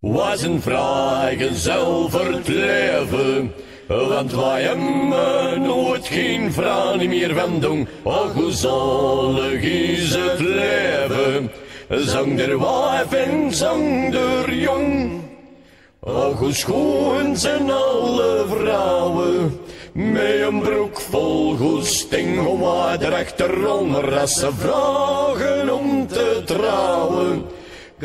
Was een voor het leven, want wij hebben nooit geen vrouw meer van doen. Och, hoe zalig is het leven, zong der wijf en zong der jong. Och, hoe schoon zijn alle vrouwen, met een broek vol goesting, om wat rechteronder als vragen om te trouwen.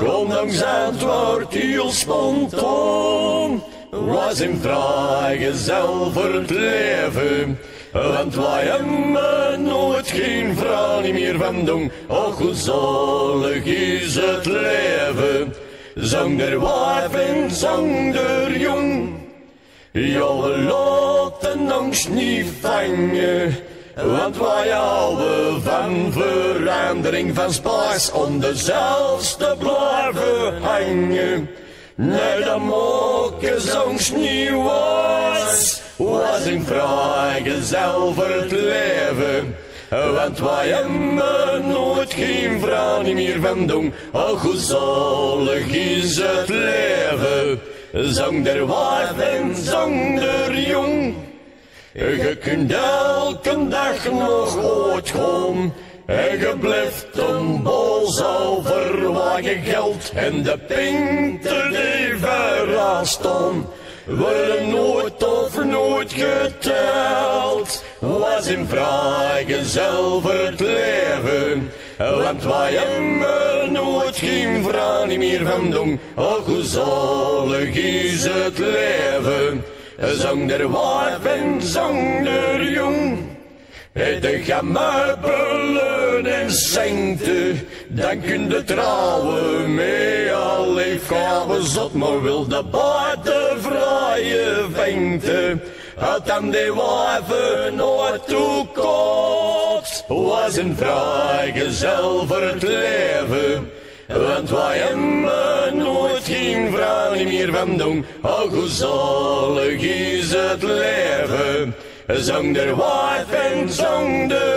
Ondanks het wordt heel spontaan, was in vrijgezel voor het leven. Want wij hebben nooit geen vrouw meer van doen, och hoe zalig is het leven. Zong der wijf en zong der jong, we laten ons niet vangen. Want wij houden van verandering van spaas om dezelfde blijven hangen. Nee, dat mogen zongs niet was, was een vrijgezel voor het leven. Want wij hebben nooit geen vrouw meer van doen, oh hoe zalig is het leven. Zong der en zong der jong. Je kunt elke dag nog ooit gaan. En je blijft een bol over je geld en de pinten die verrast om. Worden nooit of nooit geteld. Was in vrijgezel voor het leven. Want wij hebben nooit geen vrouw meer van doen. Och, hoe zalig is het leven. Zong der wijf en zong der jong. De gammabelen en zengte, dan kun de trouwen mee al leef zot, maar wil de buiten vrije vengte. Had dan de wijven nooit toekomst, was een vrijgezel voor het leven. Want wij geen vrouw meer van doen. Oh, hoe zalig is het leven. Zong der en zong der.